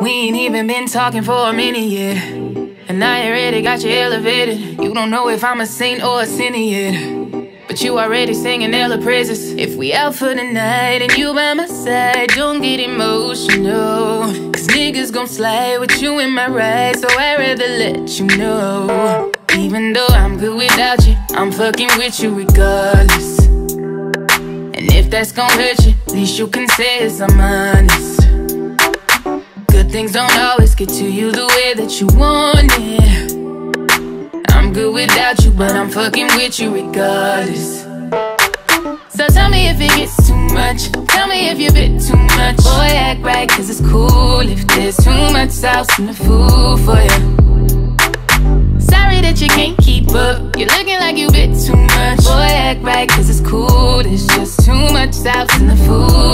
we ain't even been talking for a minute yet. And I already got you elevated. You don't know if I'm a saint or a sinner yet. But you already singing Ella praises. If we out for the night and you by my side, don't get emotional. Cause niggas gon' slide with you in my ride, so I'd rather let you know. Even though I'm good without you, I'm fucking with you regardless. And if that's gon' hurt you, at least you can say it's I'm honest. Things don't always get to you the way that you want it. I'm good without you, but I'm fucking with you regardless. So tell me if it gets too much. Tell me if you bit too much. Boy, act right, cause it's cool if there's too much sauce in the food for you. Sorry that you can't keep up. You're looking like you bit too much. Boy, act right, cause it's cool. There's just too much sauce in the food.